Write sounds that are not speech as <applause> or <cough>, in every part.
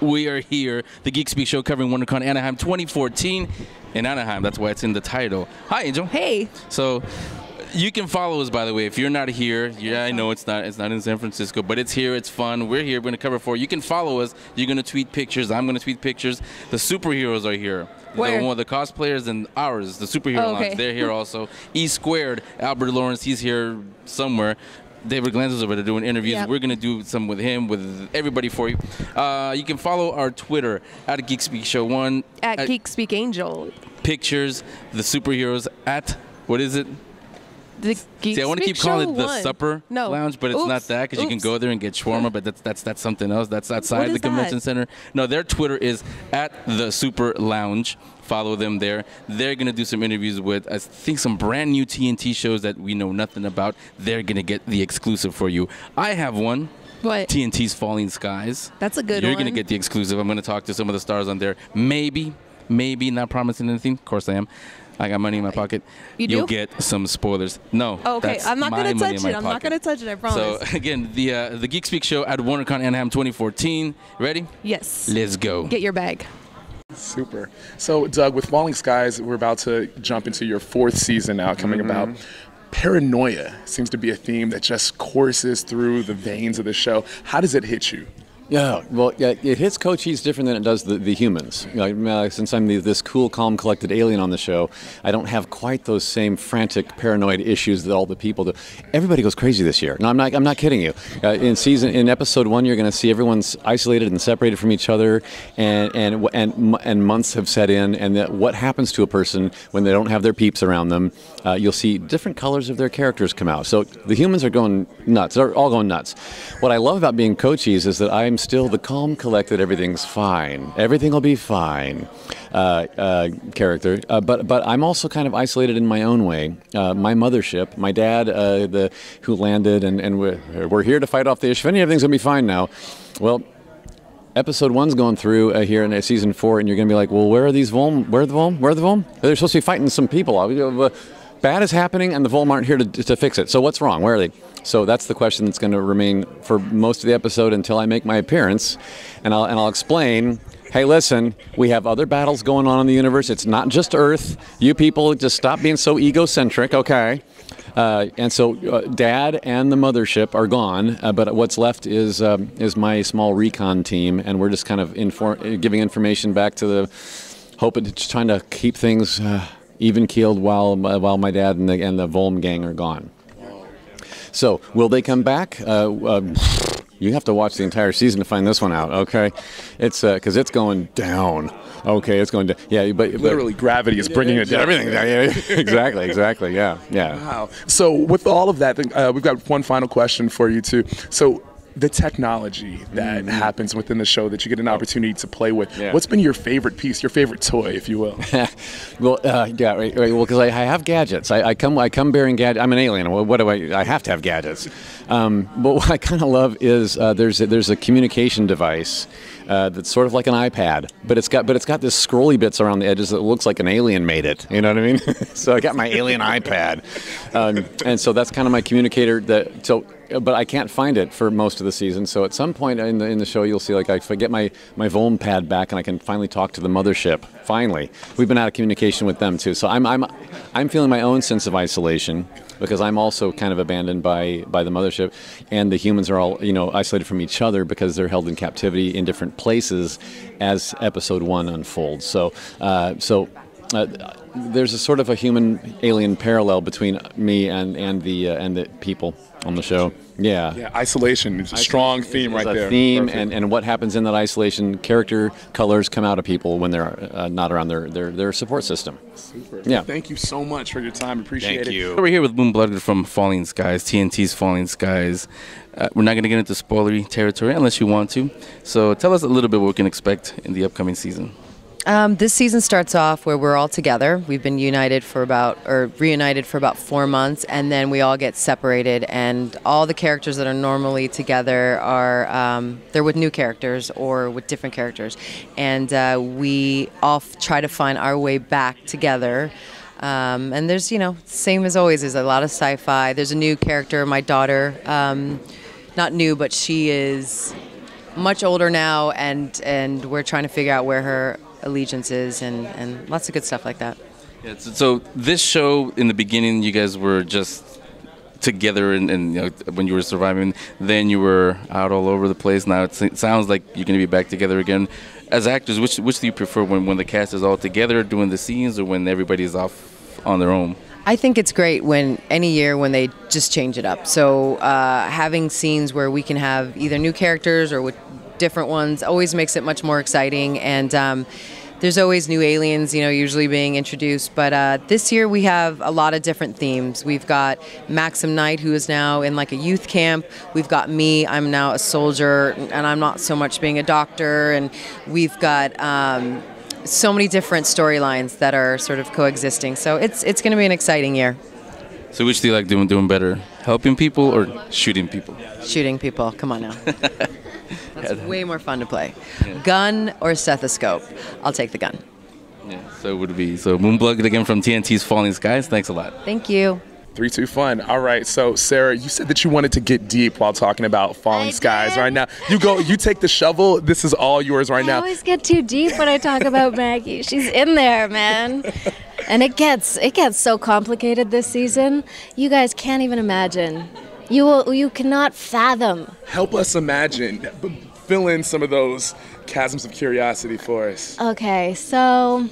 We are here, the Geek Speak Show covering WonderCon Anaheim 2014 in Anaheim. That's why it's in the title. Hi, Angel. Hey. So, you can follow us, by the way. If you're not here, yeah, I know it's not it's not in San Francisco, but it's here. It's fun. We're here. We're gonna cover for you. You can follow us. You're gonna tweet pictures. I'm gonna tweet pictures. The superheroes are here. Where? The, one of the cosplayers and ours, the superhero Oh, okay. lounge, they're here also. E squared, Albert Lawrence, he's here somewhere. David Glanz is over there doing interviews. Yep. We're gonna do some with him, with everybody for you. Uh, you can follow our Twitter at Geek Speak Show One. At Geek Speak Angel. pictures, the superheroes at what is it? The Geek See, I want to keep calling it the one. supper no. lounge, but it's not that because you can go there and get shawarma, but that's that's that's something else. That's outside the convention that? center. No, their Twitter is at the Super Lounge. Follow them there. They're gonna do some interviews with I think some brand new TNT shows that we know nothing about. They're gonna get the exclusive for you. I have one. What? TNT's Falling Skies. That's a good one. You're one. gonna get the exclusive. I'm gonna talk to some of the stars on there. Maybe, maybe not promising anything. Of course I am. I got money in my pocket. You do? You'll get some spoilers. No. Oh, okay, that's I'm not gonna touch it. I'm not gonna touch it. I promise. So <laughs> again, the uh, the Geek Speak show at WonderCon Anaheim 2014. Ready? yes. Let's go. Get your bag. Super. So, Doug, with Falling Skies, we're about to jump into your fourth season now, coming about. Paranoia seems to be a theme that just courses through the veins of the show. How does it hit you? Yeah, well, yeah, it hits Cochise different than it does the, the humans. You know, uh, since I'm the, this cool, calm, collected alien on the show, I don't have quite those same frantic, paranoid issues that all the people do. Everybody goes crazy this year. No, I'm not. I'm not kidding you. Uh, in season, in episode one, you're going to see everyone's isolated and separated from each other, and and and and months have set in, and that what happens to a person when they don't have their peeps around them. Uh, you'll see different colors of their characters come out. So the humans are going nuts. They're all going nuts. What I love about being Cochise is that I'm still the calm, collected, everything's fine, everything will be fine uh, uh, character. Uh, but but I'm also kind of isolated in my own way. Uh, my mothership, my dad, uh, the who landed, and and we're, we're here to fight off the Espheni. Everything's gonna be fine now. Well. Episode one's going through uh, here in season four, and you're going to be like, "Well, where are these Volm? Where are the Volm? Where are the Volm? They're supposed to be fighting some people. Bad is happening, and the Volm aren't here to, to fix it. So what's wrong? Where are they? So that's the question that's going to remain for most of the episode until I make my appearance, and I'll and I'll explain. Hey, listen, we have other battles going on in the universe. It's not just Earth. You people just stop being so egocentric, okay? Uh, and so, uh, Dad and the mothership are gone, uh, but what's left is um, is my small recon team, and we're just kind of infor- giving information back to the, hoping just trying to keep things uh, even keeled while while my dad and the and the Volm gang are gone. So, will they come back? Uh, um, you have to watch the entire season to find this one out. Okay, it's because it's going down. Okay, it's going down. yeah, but, but Literally, gravity is bringing it down. everything. Yeah, yeah, <laughs> exactly, exactly. Yeah, yeah. Wow. So, with all of that, uh, we've got one final question for you too. So, the technology that happens within the show that you get an opportunity to play with. Mm-hmm. Yeah. What's been your favorite piece, your favorite toy, if you will? <laughs> well, uh, yeah, right, right. Well, because I, I have gadgets. I, I come, I come bearing gadgets. I'm an alien. What, what do I? I have to have gadgets. Um, but what I kind of love is uh, there's a, there's a communication device uh, that's sort of like an iPad, but it's got but it's got this scrolly bits around the edges that looks like an alien made it. You know what I mean? <laughs> so I got my alien iPad, um, and so that's kind of my communicator. That so. But I can't find it for most of the season. So at some point in the in the show, you'll see like I get my my Volm pad back and I can finally talk to the mothership. Finally, we've been out of communication with them too. So I'm I'm I'm feeling my own sense of isolation because I'm also kind of abandoned by by the mothership, and the humans are all you know isolated from each other because they're held in captivity in different places as episode one unfolds. So uh, so. Uh, there's a sort of a human alien parallel between me and and the uh, and the people on the show. Yeah. yeah, isolation is a strong theme right a there. theme, Perfect. and, and what happens in that isolation, character colors come out of people when they're uh, not around their, their, their support system. Super. Yeah. Thank you so much for your time. Appreciate Thank it. you. We're here with Moon Bloodgood from Falling Skies, TNT's Falling Skies. Uh, we're not going to get into spoilery territory unless you want to. So tell us a little bit what we can expect in the upcoming season. Um, this season starts off where we're all together. We've been united for about, or reunited for about four months, and then we all get separated. And all the characters that are normally together are um, they're with new characters or with different characters, and uh, we all try to find our way back together. Um, and there's, you know, same as always. There's a lot of sci-fi. There's a new character, my daughter. Um, not new, but she is much older now, and and we're trying to figure out where her allegiance is, and and lots of good stuff like that. Yeah, so, so this show in the beginning, you guys were just together, and, and you know, when you were surviving, then you were out all over the place. Now it sounds like you're going to be back together again. As actors, which which do you prefer when when the cast is all together doing the scenes, or when everybody's off on their own? I think it's great when any year when they just change it up. So uh, having scenes where we can have either new characters or with different ones always makes it much more exciting. And um, there's always new aliens, you know, usually being introduced. But uh, this year we have a lot of different themes. We've got Maxim Knight, who is now in like a youth camp. We've got me, I'm now a soldier, and I'm not so much being a doctor. And we've got. Um, so many different storylines that are sort of coexisting. So it's it's going to be an exciting year. So which do you like doing doing better, helping people or shooting people? Shooting people, come on now. <laughs> That's way more fun to play. Gun or stethoscope? I'll take the gun. Yeah. So it would be so Moon Bloodgood again from TNT's Falling Skies. Thanks a lot. Thank you. Three, two, fun. All right. So, Sarah, you said that you wanted to get deep while talking about falling I skies. did. Right now, you go. You take the shovel. This is all yours right I now. I always get too deep when I talk about <laughs> Maggie. She's in there, man. And it gets it gets so complicated this season. You guys can't even imagine. You will you cannot fathom. Help us imagine. Fill in some of those chasms of curiosity for us. Okay, so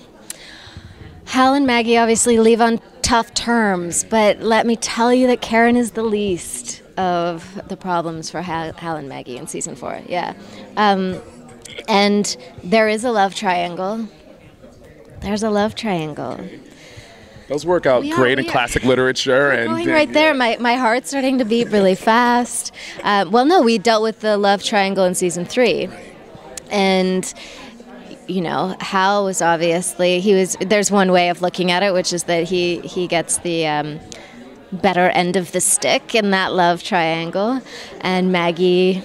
Hal and Maggie obviously leave on tough terms, but let me tell you that Karen is the least of the problems for Hal, Hal and Maggie in season four. Yeah. Um, and there is a love triangle. There's a love triangle. Those work out are- great in classic literature. <laughs> and Going right there, my, my heart's starting to beat really fast. Uh, well, no, we dealt with the love triangle in season three. And, you know, Hal was obviously, he was, there's one way of looking at it, which is that he, he gets the um, better end of the stick in that love triangle. And Maggie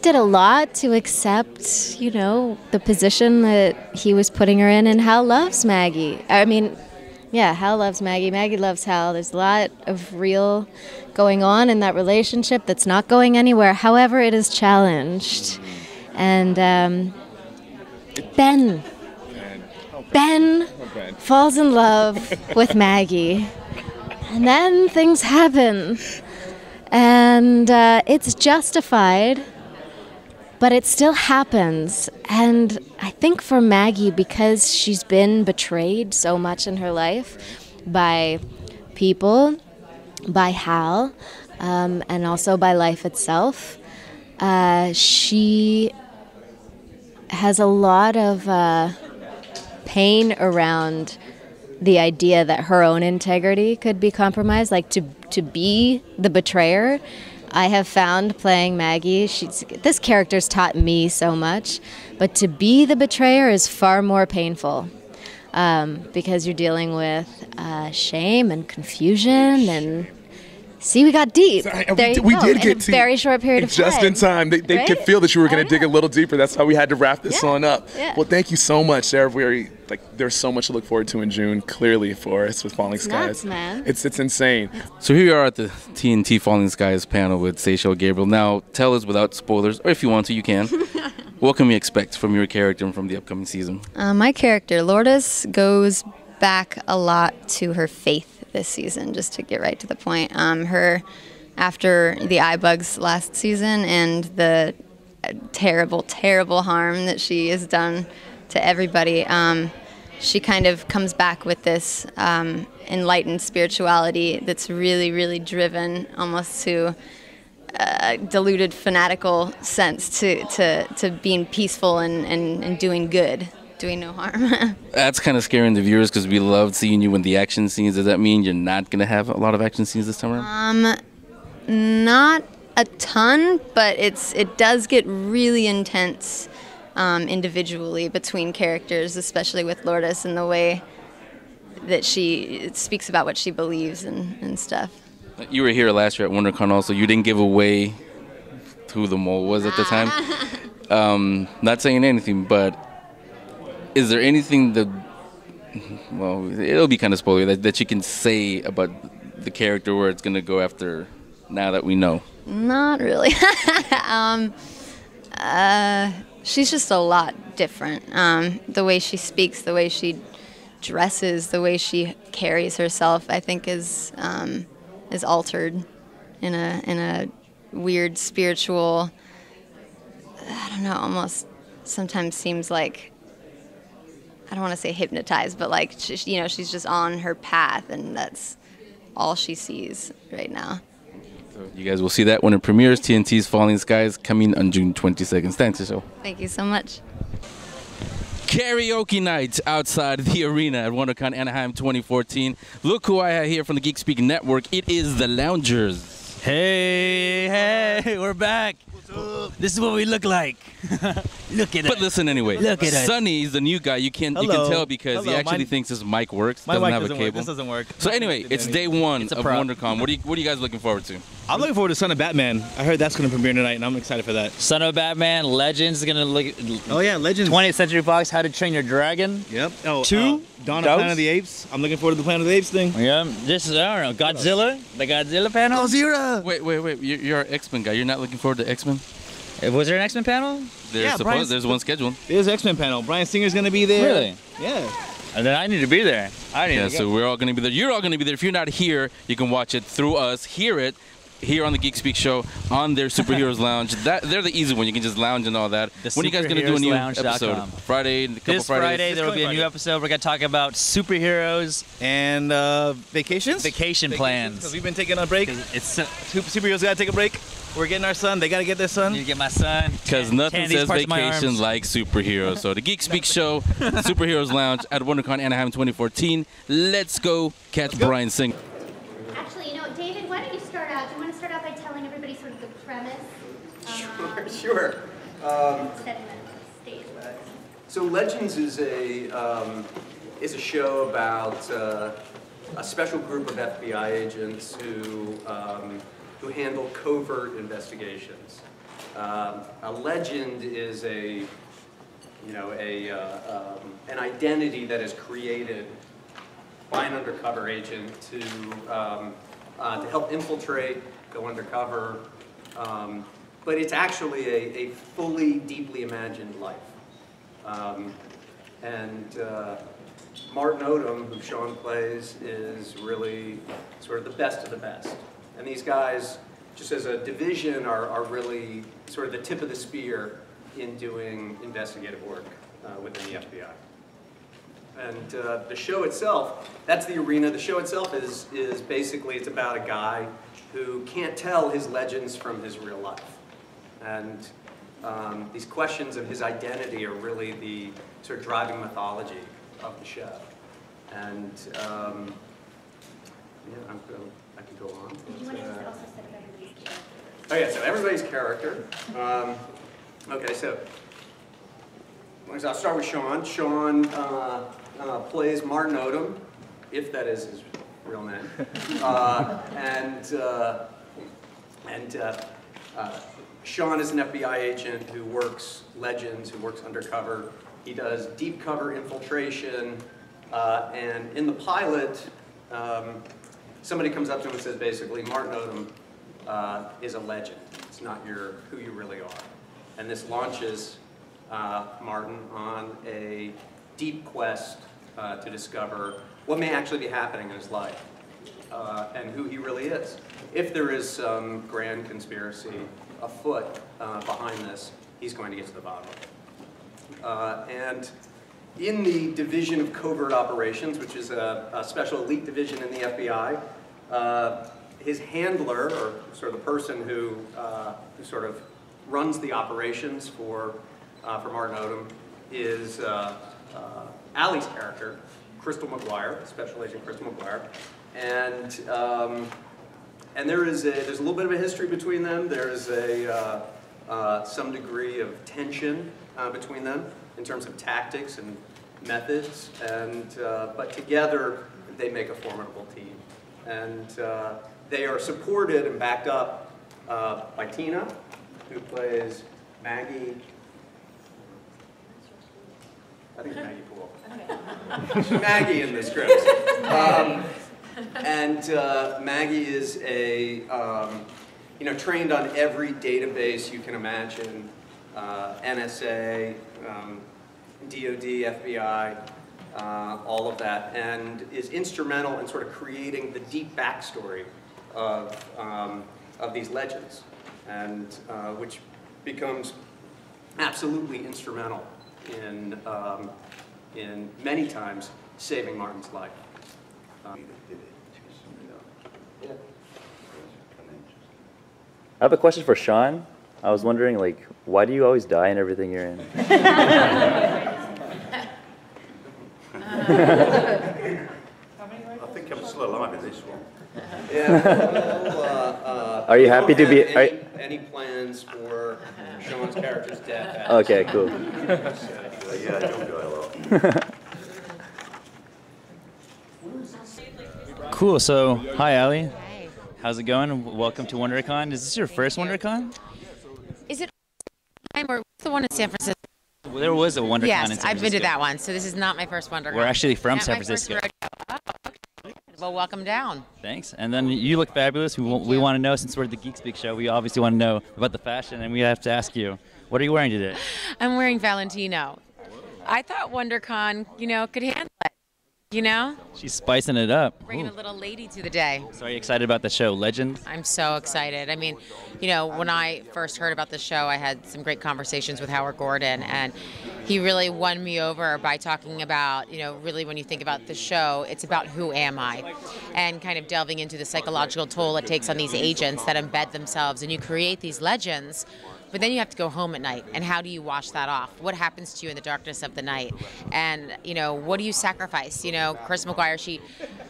did a lot to accept, you know, the position that he was putting her in, and Hal loves Maggie. I mean, yeah, Hal loves Maggie. Maggie loves Hal. There's a lot of real going on in that relationship that's not going anywhere. However, it is challenged. And um, Ben, Ben falls in love with Maggie. And then things happen. And uh, it's justified, but it still happens. And I think for Maggie, because she's been betrayed so much in her life by people, by Hal, um, and also by life itself, uh, she has a lot of uh, pain around the idea that her own integrity could be compromised, like to to be the betrayer. I have found playing Maggie, she's this character's taught me so much, but to be the betrayer is far more painful um, because you're dealing with uh, shame and confusion and. See, we got deep. I- There we, you did- we go, did in get a to very short period of time. just in time. They, they could feel that you were going Oh, to dig a little deeper. That's how we had to wrap this Yeah. on up. Yeah. Well, thank you so much, Sarah. We're like, there's so much to look forward to in June. Clearly for us with Falling Skies. nuts, man. It's it's insane. So here we are at the TNT Falling Skies panel with Seychelle Gabriel. Now tell us without spoilers, or if you want to, you can. <laughs> what can we expect from your character and from the upcoming season? Uh, my character, Lourdes, goes back a lot to her faith this season, just to get right to the point. Um, her, after the eye bugs last season and the uh, terrible, terrible harm that she has done to everybody, um, she kind of comes back with this um, enlightened spirituality that's really, really driven almost to a diluted fanatical sense to, to, to being peaceful and, and, and doing good, doing no harm. <laughs> That's kind of scaring the viewers because we loved seeing you in the action scenes. Does that mean you're not going to have a lot of action scenes this time around? Not a ton, but it's it does get really intense um, individually between characters, especially with Lourdes and the way that she speaks about what she believes and, and stuff. you were here last year at WonderCon also. You didn't give away who the mole was at the time. <laughs> um, not saying anything, but is there anything that, well, it'll be kind of spoiler that, that you can say about the character where it's going to go after now that we know? Not really. <laughs> um, uh, she's just a lot different. Um, the way she speaks, the way she dresses, the way she carries herself, I think is um, is altered in a in a weird spiritual. I don't know, almost sometimes seems like I don't want to say hypnotized, but like she, you know, she's just on her path, and that's all she sees right now. You guys will see that when it premieres. TNT's Falling Skies coming on June 22nd. Thanks, so. Thank you so much. Karaoke night outside the arena at WonderCon Anaheim 2014. Look who I have here from the Geek Speak Network. It is the Loungers. Hey, hey, we're back. This is what we look like. <laughs> look at it. But listen anyway. Look at us. Sonny is the new guy. You can you can tell because he actually Mine- thinks his mic works. My doesn't mic have doesn't a work. cable. This doesn't work. So anyway, it's day one It's a of prop. WonderCon. What are you what are you guys looking forward to? I'm looking forward to Son of Batman. I heard that's going to premiere tonight, and I'm excited for that. Son of Batman, Legends is gonna look. Oh yeah, Legends. 20th Century Fox, How to Train Your Dragon. Yep. Oh, Two? uh, Dawn of Dogs? Planet of the Apes. I'm looking forward to the Planet of the Apes thing. Yeah, this is I don't know Godzilla, the Godzilla panel. Zira. Wait, wait, wait. You're, you're an X-Men guy. You're not looking forward to X-Men? Uh, Was there an X Men panel? There's Yeah, supposed there's one scheduled. There's X-Men panel. Bryan Singer's going to be there. Really? Yeah. And then I need to be there. I need Yeah, to go. so we're all going to be there. You're all going to be there. If you're not here, you can watch it through us, hear it here on the Geek Speak show on their Superheroes <laughs> Lounge. That they're the easy one. You can just lounge and all that. The when are you guys going to do a new superheroeslounge.com. episode? Friday, a couple this Fridays. Friday there will be a coming new Friday. episode. We're gonna talk about superheroes, And uh, vacations. vacation Because plans. we've been taking a break. It's uh, Super- Superheroes got to take a break. We're getting our son. They got to get their son. you get my son. Because tan- nothing tan says parts of my vacation like superheroes. So the Geek <laughs> Speak Show, Superheroes Lounge at WonderCon Anaheim 2014. Let's go catch Bryan Singer. Actually, you know, David, why don't you start out? Do you want to start out by telling everybody sort of the premise? Um, Sure. Um, the stage. so Legends is a um, is a show about uh, a special group of FBI agents who um, who handle covert investigations. Um, a legend is a you know a uh, um, an identity that is created by an undercover agent to um, uh, to help infiltrate, go undercover. Um, but it's actually a, a fully, deeply imagined life. Um, and uh, Martin Odum, who Sean plays, is really sort of the best of the best. And these guys, just as a division, are, are really sort of the tip of the spear in doing investigative work uh, within the FBI. And uh, the show itself, that's the arena. The show itself is, is basically, it's about a guy who can't tell his legends from his real life. And um, these questions of his identity are really the sort of driving mythology of the show. And um, yeah, I'm, I can go on. Do you want to just also set up everybody's character? Oh yeah, so everybody's character. Um, okay, so I'll start with Sean. Sean uh, uh, plays Martin Odum, if that is his real name, <laughs> uh, and uh, and uh, uh, Sean is an FBI agent who works legends, who works undercover. He does deep cover infiltration, uh, and in the pilot, um, somebody comes up to him and says basically, Martin Odum uh, is a legend. It's not your who you really are. And this launches uh, Martin on a deep quest uh, to discover what may actually be happening in his life uh, and who he really is. If there is some grand conspiracy afoot uh, behind this, he's going to get to the bottom of it. Uh, and in the Division of Covert Operations, which is a, a special elite division in the FBI, uh, his handler, or sort of the person who, uh, who sort of runs the operations for, for Martin Odum, is Ali's character, Crystal McGuire, Special Agent Crystal McGuire. And, um, and there is a, there's a little bit of a history between them. There's a, uh, uh, some degree of tension uh, between them in terms of tactics and methods. And, uh, but together, they make a formidable team. And uh, they are supported and backed up uh, by Tina, who plays Maggie. I think it's Maggie Poole. Maggie in the script. Um, and uh, Maggie is a, um, you know, trained on every database you can imagine uh, NSA, um, DoD, FBI, uh, all of that, and is instrumental in sort of creating the deep backstory of, um, of these legends, and uh, which becomes absolutely instrumental in, um, in many times saving Martin's life. Um, I have a question for Sean. I was wondering, like, why do you always die in everything you're in? I think I'm still alive in this one. Yeah. well, uh, uh, Are you we don't happy to be- have are- Any, any plans for Sean's character's death? at Okay, cool. time. <laughs> yeah, I don't die a lot. Cool. So, hi, Ali. How's it going? Welcome to WonderCon. Is this your first WonderCon? Is it time or what's the one in San Francisco? Well, there was a WonderCon in yes, San I've been to Francisco. that one, so this is not my first WonderCon. We're actually from Not San my first Francisco. rodeo. Oh, okay. Well, welcome down. Thanks. And then you look fabulous. We, we want to know, since we're at the Geek Speak show, we obviously want to know about the fashion, and we have to ask you, what are you wearing today? I'm wearing Valentino. I thought WonderCon, you know, could handle it. You know, She's spicing it up. bringing Ooh. a little lady to the day. So are you excited about the show, Legends? I'm so excited. I mean, you know, when I first heard about the show, I had some great conversations with Howard Gordon, and he really won me over by talking about, you know, really when you think about the show, it's about who am I, and kind of delving into the psychological toll it takes on these agents that embed themselves, and you create these legends. But then you have to go home at night, and how do you wash that off? What happens to you in the darkness of the night? And you know, what do you sacrifice? You know, Chris McGuire, she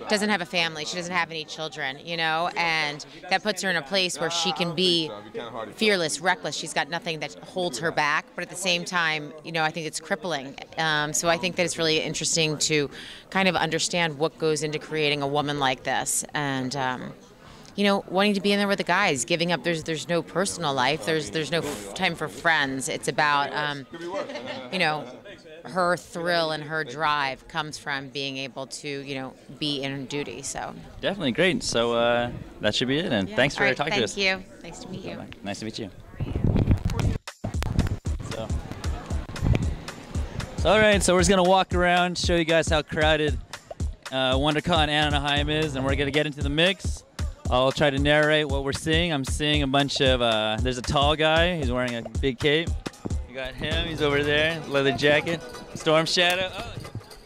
doesn't have a family, she doesn't have any children, you know, and that puts her in a place where she can be fearless, reckless. She's got nothing that holds her back, but at the same time, you know, I think it's crippling. Um, so I think that it's really interesting to kind of understand what goes into creating a woman like this, and. Um, you know, wanting to be in there with the guys, giving up. There's there's no personal life. There's there's no f- time for friends. It's about, um, you know, her thrill and her drive comes from being able to, you know, be in duty. So Definitely great. So uh, that should be it. And Yeah. thanks for right, talking thank to us. Thank you. Nice to meet you. Nice to meet you. So, so, all right. So we're just gonna walk around, show you guys how crowded uh, WonderCon Anaheim is, and we're gonna get into the mix. I'll try to narrate what we're seeing. I'm seeing a bunch of. Uh, there's a tall guy. He's wearing a big cape. We got him. He's over there, leather jacket. Storm Shadow. Oh,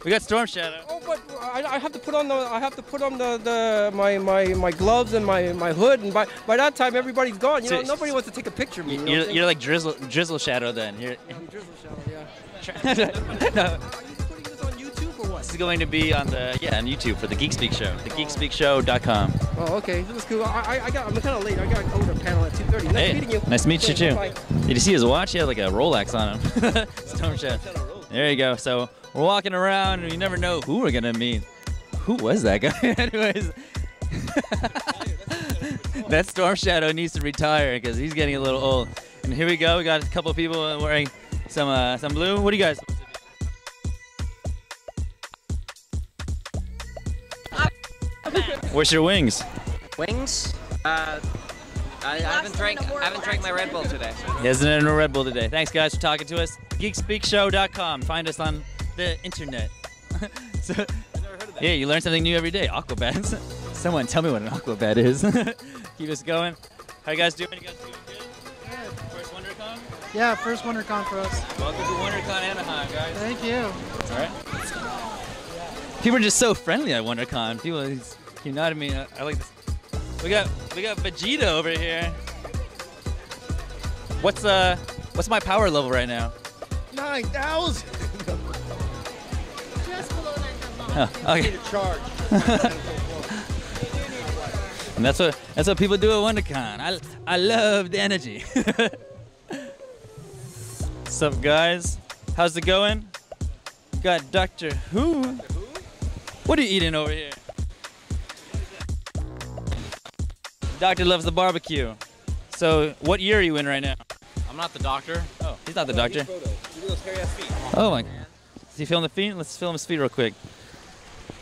we got Storm Shadow. Oh, but I, I have to put on the I have to put on the, the my, my, my gloves and my, my hood, and by by that time everybody's gone. You know, nobody wants to take a picture of me. You what You're, you're like Drizzle, Drizzle Shadow then. You're? Drizzle Shadow, yeah. <laughs> no. This is going to be on the yeah on YouTube for the Geek Speak Show, the GeekSpeakShow.com. Oh, okay, this is cool. I, I, got I'm kind of late. I got to go to a panel at 2:30. Nice Hey, meeting you. nice to meet you too. bye. Did you see his watch? He had like a Rolex on him. <laughs> Storm Shadow. There you go. So we're walking around, and you never know who we're gonna meet. Who was that guy? <laughs> Anyways, <laughs> that Storm Shadow needs to retire because he's getting a little old. And here we go. We got a couple people wearing some uh, some blue. What do you guys? <laughs> Where's your wings? Wings? Uh, I, I haven't drank. I haven't drank my Red Bull today. He hasn't had a Red Bull today. Thanks, guys, for talking to us. GeekSpeakShow.com. Find us on the internet. <laughs> so, yeah, you learn something new every day. Aquabats. <laughs> Someone tell me what an aquabat is. Keep us going. How you guys doing? You guys doing good? First WonderCon? Yeah, first WonderCon for us. Welcome to WonderCon Anaheim, guys. Thank you. All right. People are just so friendly at WonderCon. People, it's- you know what I mean? I, I like this. We got we got Vegeta over here. What's uh what's my power level right now? Nine thousand. Just <laughs> Oh, okay. Need a charge. <laughs> and that's what that's what people do at WonderCon. I I love the energy. <laughs> What's up, guys? How's it going? Got Doctor Who. What are you eating over here? Doctor loves the barbecue. So, what year are you in right now? I'm not the doctor. Oh, he's not the doctor. Oh my. Does he film the feet? Let's film his feet real quick.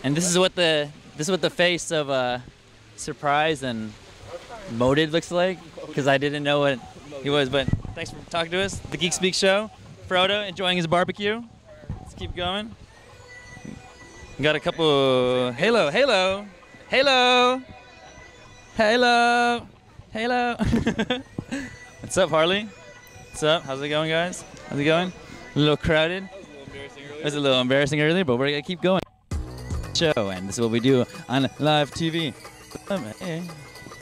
And this is what the this is what the face of uh, surprise and moated looks like because I didn't know what he was, but Thanks for talking to us. The Geek Speak Show. Frodo enjoying his barbecue. Let's keep going. Got a couple. Halo, Halo, Halo, Halo, Halo. <laughs> What's up, Harley? What's up? How's it going, guys? How's it going? A little crowded. It was a little embarrassing earlier, but we're gonna keep going. Show, and this is what we do on live TV. Um, hey,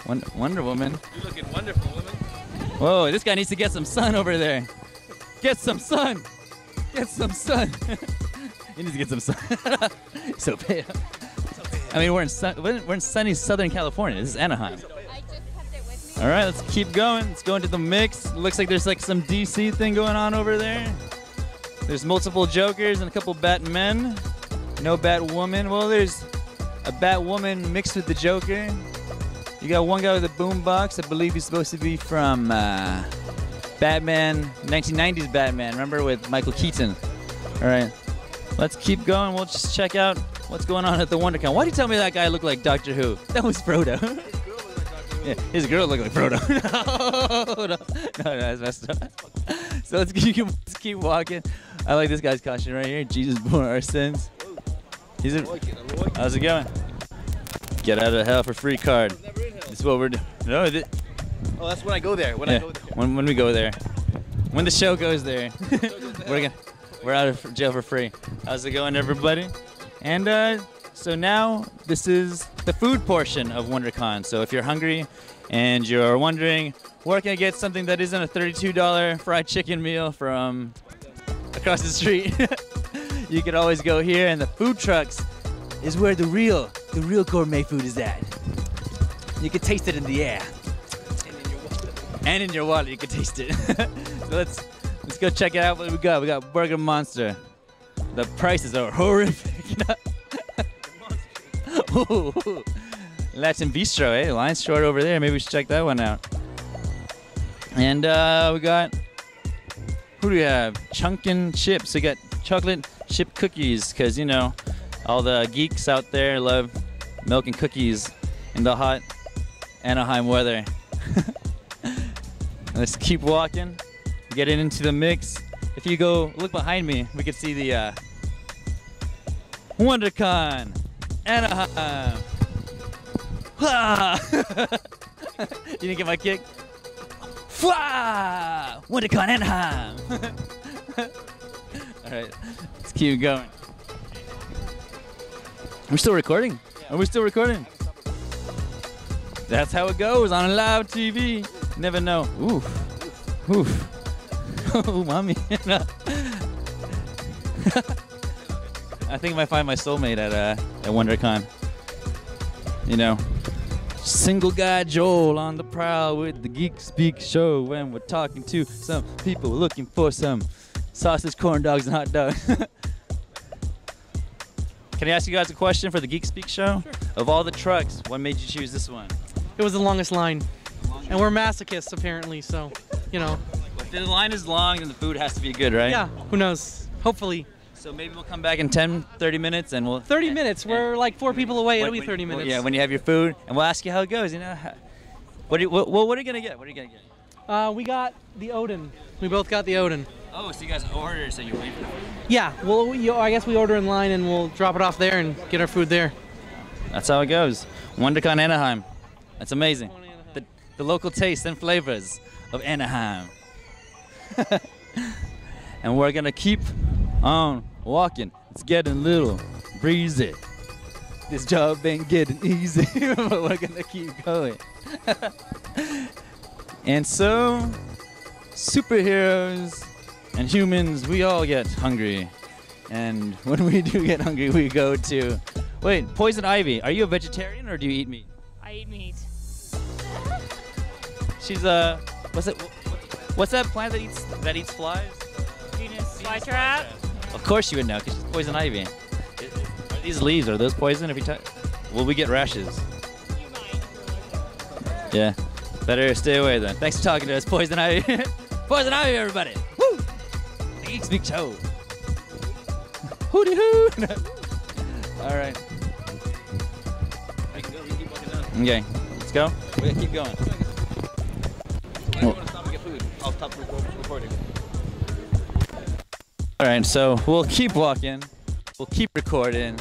Wonder, Wonder Woman. You're looking wonderful, woman. Whoa, this guy needs to get some sun over there. Get some sun. Get some sun. <laughs> <laughs> he needs to get some sun. <laughs> so pale. I mean, we're in sun, we're in we're in sunny Southern California. This is Anaheim. All right, let's keep going. Let's go into the mix. Looks like there's like some DC thing going on over there. There's multiple Jokers and a couple Batmen. No Batwoman. Well, there's a Batwoman mixed with the Joker. You got one guy with a boombox. I believe he's supposed to be from uh, Batman, 1990s Batman. Remember with Michael Keaton. All right, let's keep going. We'll just check out what's going on at the WonderCon. Why do you tell me that guy looked like Doctor Who? <laughs> That was Frodo. <laughs> yeah, his girl looked like Frodo. <laughs> no, no, no, that's messed up. So let's keep, let's keep walking. I like this guy's costume right here. Jesus bore our sins. He's a, how's it going? Get out of hell for free card. This is what we're doing. No, Oh, that's when I go there. When I go there. when, when we go there. When the show goes there. we're gonna, we're out of jail for free. How's it going, everybody? And uh, so now this is the food portion of WonderCon. So if you're hungry and you're wondering where can I get something that isn't a $32 fried chicken meal from across the street, <laughs> you can always go here. And the food trucks is where the real, the real gourmet food is at. You can taste it in the air and in your wallet you can taste it. <laughs> so let's let's go check it out. What we got? We got Burger Monster. The prices are horrific. <laughs> Latin Bistro, eh? Line's short over there. Maybe we should check that one out. And uh, we got who do we have? Chunkin chips. We got chocolate chip cookies because you know all the geeks out there love milk and cookies in the hot Anaheim weather. <laughs> Let's keep walking, getting into the mix. If you go look behind me, we can see the uh, WonderCon Anaheim. Ah! <laughs> you didn't get my kick? WonderCon Anaheim. <laughs> All right, let's keep going. We're still recording. Are we still recording? That's how it goes on live TV. Never know. Oof. Oof. <laughs> Oh, mommy. <laughs> I think I might find my soulmate at uh, at WonderCon. You know, single guy Joel on the prowl with the Geek Speak show, when we're talking to some people looking for some sausage, corn dogs, and hot dogs. <laughs> Can I ask you guys a question for the Geek Speak show? Of all the trucks, what made you choose this one? It was the longest line. And we're masochists, apparently, so, you know. The line is long, then the food has to be good, right? Yeah, who knows? Hopefully. So maybe we'll come back in 10, 30 minutes and we'll. 30 minutes. We're like four people away. It'll be when- 30 well, minutes. yeah, when you have your food, and we'll ask you how it goes. You know, what are you, what, what are you gonna get? What are you gonna get? Uh, we got the Odin. We both got the Odin. Oh, so you guys order, so you wait for the food. Yeah, well, we, I guess we order in line and we'll drop it off there and get our food there. That's how it goes. WonderCon Anaheim. That's amazing. The, the local tastes and flavors of Anaheim. <laughs> and we're gonna keep on walking. It's getting a little breezy. This job ain't getting <laughs> easy, <laughs> but we're gonna keep going. and so, superheroes and humans, we all get hungry. And when we do get hungry, we go to. Wait, Poison Ivy, are you a vegetarian or do you eat meat? I eat meat. She's a. What's it? What's that plant that eats that eats flies? Venus flytrap. Of course you would know, because she's poison ivy. Are these leaves are those poison? If you touch, will we get rashes? Yeah. Better stay away then. Thanks for talking to us, poison ivy. <laughs> poison ivy, everybody. Woo! The Geek Speak Show. Hooty hoo! <laughs> All right. Okay, let's go. We gotta keep going. Stop recording. All right, so we'll keep walking. We'll keep recording.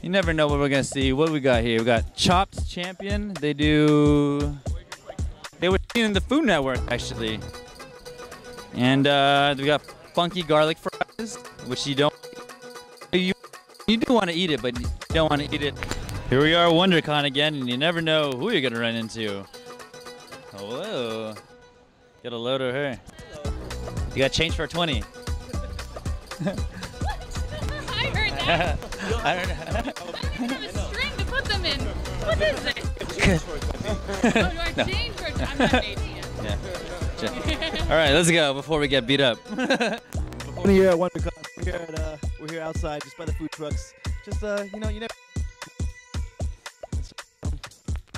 You never know what we're gonna see. What we got here? We got Chopped Champion. They do. They were in the Food Network actually. And uh, we got funky garlic fries, which you don't. You, you do want to eat it, but you don't want to eat it. Here we are, WonderCon again, and you never know who you're gonna run into. Hello. Get a load of her. You got change for a 20. <laughs> I heard that. <laughs> I don't <laughs> know. I have a string to put them in. What is it? oh, do I No. change or I'm not an Yeah. All right, let's go before we get beat up. We're here at WonderCon. We're here at uh, we're here outside, just by the food trucks. Just uh, you know, you never.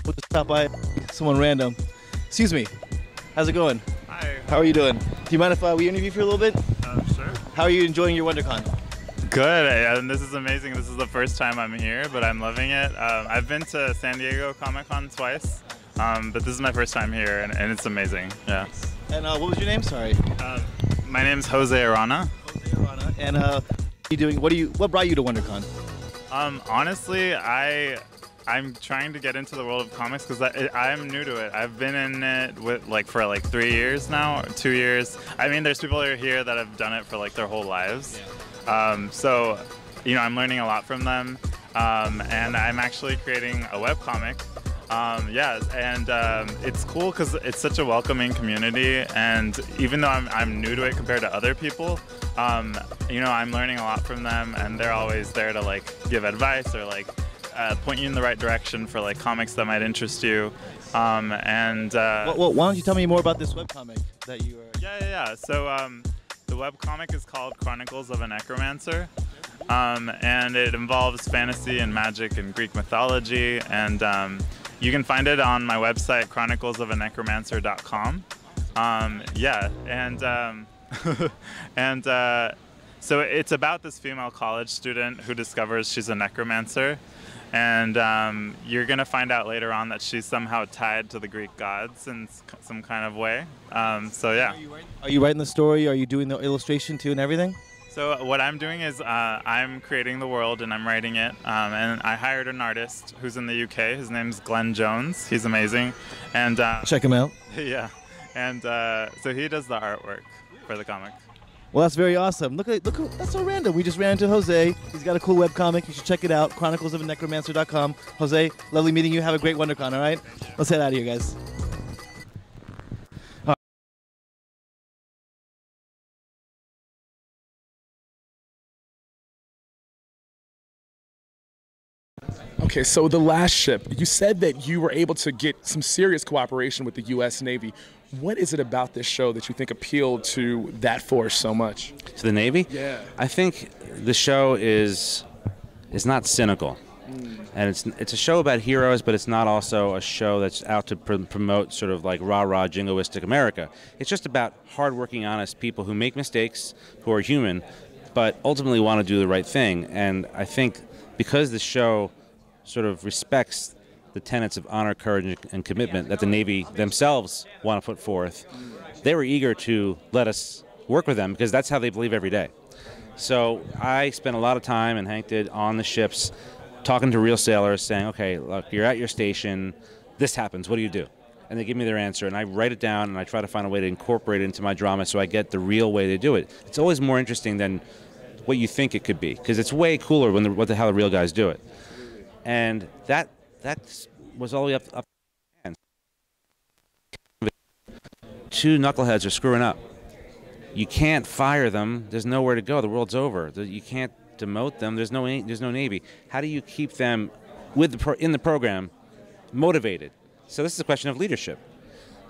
We'll just stop by someone random. Excuse me. How's it going? How are you doing? Do you mind if uh, we interview for a little bit? Um, sure. How are you enjoying your WonderCon? Good. And this is amazing. This is the first time I'm here, but I'm loving it. Um, I've been to San Diego Comic Con twice, um, but this is my first time here, and, and it's amazing. Yeah. And uh, what was your name? Sorry. Um, my name's Jose Arana. Jose Arana. And uh, what are you doing? What do you? What brought you to WonderCon? Um, honestly, I I'm trying to get into the world of comics because I'm new to it. I've been in it with like for like three years now, two years. I mean, there's people here that have done it for like their whole lives. Um, so, you know, I'm learning a lot from them, um, and I'm actually creating a webcomic. Um, yeah, and um, it's cool because it's such a welcoming community, and even though I'm, I'm new to it compared to other people, um, you know, I'm learning a lot from them, and they're always there to like give advice or like uh, point you in the right direction for like comics that might interest you. Um, and uh, Well, well, why don't you tell me more about this webcomic that you are? yeah, yeah, yeah. So um, the webcomic is called Chronicles of a Necromancer. Um, and it involves fantasy and magic and Greek mythology. And um, you can find it on my website, chroniclesofanecromancer.com. Um, yeah, and um, <laughs> and uh, so it's about this female college student who discovers she's a necromancer. And um, you're going to find out later on that she's somehow tied to the Greek gods in some kind of way. Um, so, yeah. Are you writing the story? Are you doing the illustration too and everything? So what I'm doing is uh, I'm creating the world and I'm writing it. Um, and I hired an artist who's in the UK. His name's Glenn Jones. He's amazing. And uh, Check him out. <laughs> yeah, and uh, so he does the artwork for the comic. Well, that's very awesome. Look at look. who- That's so random. We just ran into Jose. He's got a cool webcomic. You should check it out. Chronicles of a Necromancer.com. Jose, lovely meeting you. Have a great WonderCon. All right. Let's head out of here, guys. Okay, so the last ship, you said that you were able to get some serious cooperation with the U.S. Navy. What is it about this show that you think appealed to that force so much? to the Navy. Yeah. I think the show is is not cynical, mm. and it's it's a show about heroes, but it's not also a show that's out to pr- promote sort of like rah rah jingoistic America. It's just about hardworking, honest people who make mistakes, who are human, but ultimately want to do the right thing. And I think because the show sort of respects the tenets of honor, courage, and commitment that the Navy themselves want to put forth, they were eager to let us work with them because that's how they believe every day. So I spent a lot of time, and Hank did, on the ships, talking to real sailors, saying, "Okay, look, you're at your station. This happens. What do you do?" And they give me their answer, and I write it down, and I try to find a way to incorporate it into my drama, so I get the real way they do it. It's always more interesting than what you think it could be, because it's way cooler when the, what the hell the real guys do it. And that that was all the way up up. Two knuckleheads are screwing up you can't fire them. There's nowhere to go. The world's over. You can't demote them. There's no there's no navy. How do you keep them with the pro, in the program motivated? So this is a question of leadership.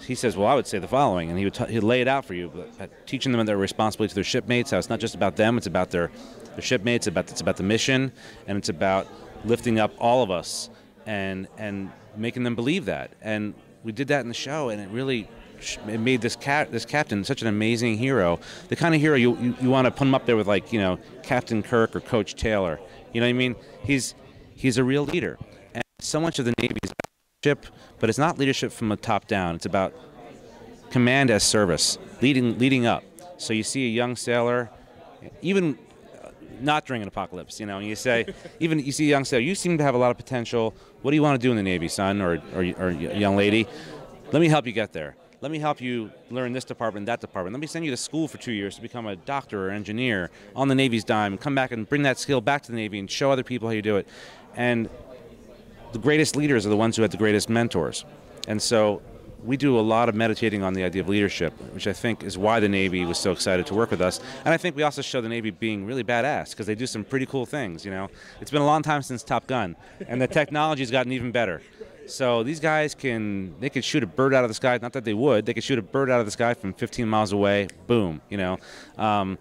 He says, "Well, I would say the following," and he would he'd lay it out for you, but, teaching them their responsibility to their shipmates. How it's not just about them; it's about their their shipmates. About it's about the mission, and it's about lifting up all of us and and making them believe that. And we did that in the show, and it really it made this cat this captain such an amazing hero. The kind of hero you you, you want to put him up there with like you know Captain Kirk or Coach Taylor. You know what I mean? He's he's a real leader, and so much of the Navy is leadership, but it's not leadership from the top down. It's about command as service, leading leading up. So you see a young sailor, even not during an apocalypse, you know, and you say, <laughs> even you see young sailor, you seem to have a lot of potential. What do you want to do in the Navy, son or, or, or young lady? Let me help you get there. Let me help you learn this department, that department. Let me send you to school for two years to become a doctor or engineer on the Navy's dime. Come back and bring that skill back to the Navy and show other people how you do it. And the greatest leaders are the ones who had the greatest mentors. And so we do a lot of meditating on the idea of leadership, which I think is why the Navy was so excited to work with us. And I think we also show the Navy being really badass because they do some pretty cool things. You know, it's been a long time since Top Gun, and the technology's gotten even better. So these guys can they could shoot a bird out of the sky. Not that they would. They could shoot a bird out of the sky from 15 miles away. Boom. You know, um,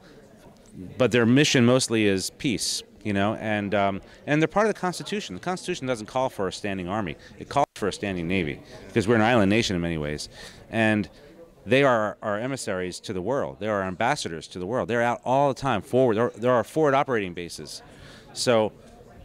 but their mission mostly is peace. You know, and um, and they're part of the Constitution. The Constitution doesn't call for a standing army. It calls for a standing navy because we're an island nation in many ways, and they are our emissaries to the world. They are our ambassadors to the world. They're out all the time forward. There are, forward operating bases. So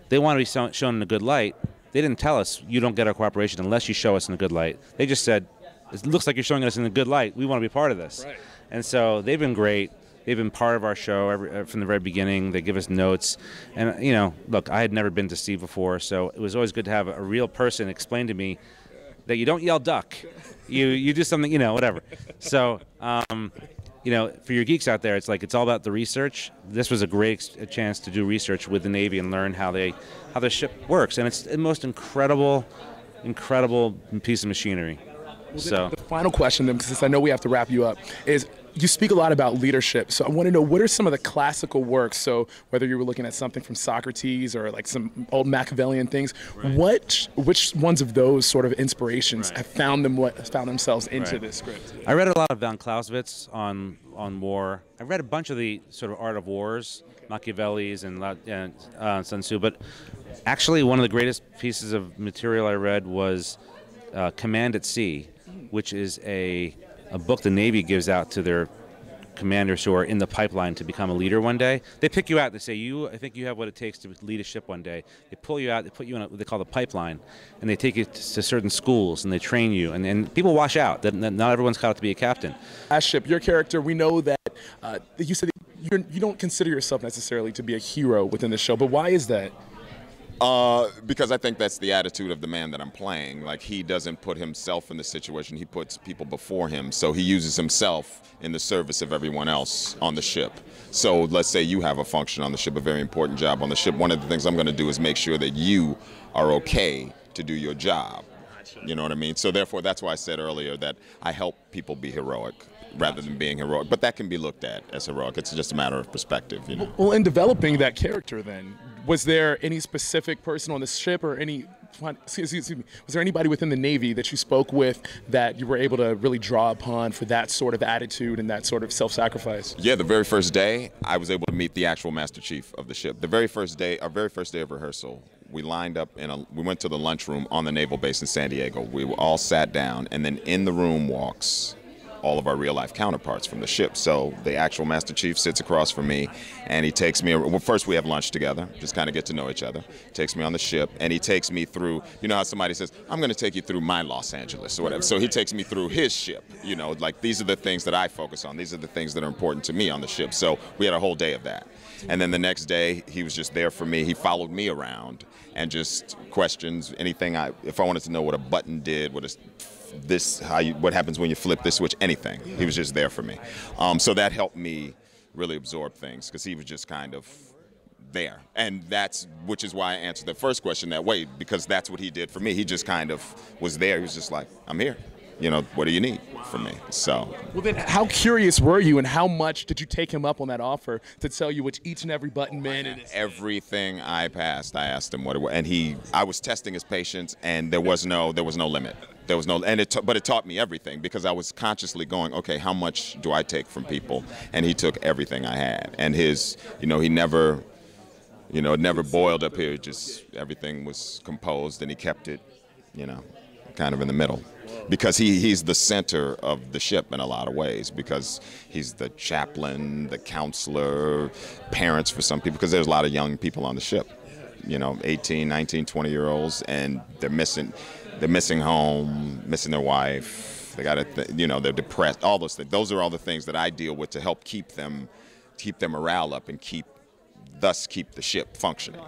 they want to be shown in a good light. They didn't tell us you don't get our cooperation unless you show us in a good light. They just said it looks like you're showing us in a good light. We want to be part of this. Right. And so they've been great. They've been part of our show every, uh, from the very beginning. They give us notes, and you know, look, I had never been to sea before, so it was always good to have a real person explain to me that you don't yell duck, you you do something, you know, whatever. So, um, you know, for your geeks out there, it's like it's all about the research. This was a great a chance to do research with the Navy and learn how they how the ship works, and it's the most incredible, incredible piece of machinery. So. The final question, then, because I know we have to wrap you up, is you speak a lot about leadership. So I want to know what are some of the classical works? So whether you were looking at something from Socrates or like some old Machiavellian things, what which ones of those sort of inspirations have found them what found themselves into Right. this script? I read a lot of von Clausewitz on on war. I read a bunch of the sort of art of wars, Machiavelli's and, and uh, Sun Tzu. But actually, one of the greatest pieces of material I read was uh, Command at Sea, which is a a book the Navy gives out to their commanders who are in the pipeline to become a leader one day. They pick you out. They say, "You, I think you have what it takes to lead a ship one day." They pull you out. They put you in a, what they call the pipeline, and they take you to certain schools and they train you. And, and people wash out. Not everyone's out to be a captain. As ship, your character, we know that uh, you said you don't consider yourself necessarily to be a hero within the show, but why is that? Uh, because I think that's the attitude of the man that I'm playing. Like he doesn't put himself in the situation; he puts people before him. So he uses himself in the service of everyone else on the ship. So let's say you have a function on the ship, a very important job on the ship. One of the things I'm going to do is make sure that you are okay to do your job. You know what I mean? So therefore, that's why I said earlier that I help people be heroic rather than being heroic. But that can be looked at as heroic. It's just a matter of perspective. You know. Well, in developing that character, then was there any specific person on the ship or any? Excuse, me. Was there anybody within the Navy that you spoke with that you were able to really draw upon for that sort of attitude and that sort of self-sacrifice? Yeah, the very first day, I was able to meet the actual Master Chief of the ship. The very first day, our very first day of rehearsal, we lined up in a, we went to the lunchroom on the naval base in San Diego. We all sat down, and then in the room walks all of our real life counterparts from the ship. So the actual Master Chief sits across from me, and he takes me. Well, first we have lunch together, just kind of get to know each other. Takes me on the ship, and he takes me through. You know how somebody says, "I'm going to take you through my Los Angeles" or whatever. So he takes me through his ship. You know, like these are the things that I focus on. These are the things that are important to me on the ship. So we had a whole day of that. And then the next day, he was just there for me. He followed me around and just questions anything I, if I wanted to know what a button did, what a this how you what happens when you flip this switch anything. He was just there for me. Um, so that helped me really absorb things because he was just kind of there. And that's which is why i answered the first question that way because that's what he did for me. He just kind of was there. He was just like i'm here you know what do you need from me? So. Well, then, how curious were you, and how much did you take him up on that offer to tell you which each and every button meant? And everything i passed i asked him what it was and he i was testing his patience and there was no there was no limit. There was no and it but it taught me everything because i was consciously going okay how much do i take from people? And he took everything i had and his you know he never you know it never boiled up here just everything was composed and he kept it you know kind of in the middle because he, he's the center of the ship in a lot of ways because he's the chaplain the counselor parents for some people because there's a lot of young people on the ship you know 18 19 20 year olds and they're missing they're missing home missing their wife They got to, th- you know, they're depressed. All those things. Those are all the things that I deal with to help keep them, keep their morale up and keep, thus keep the ship functioning.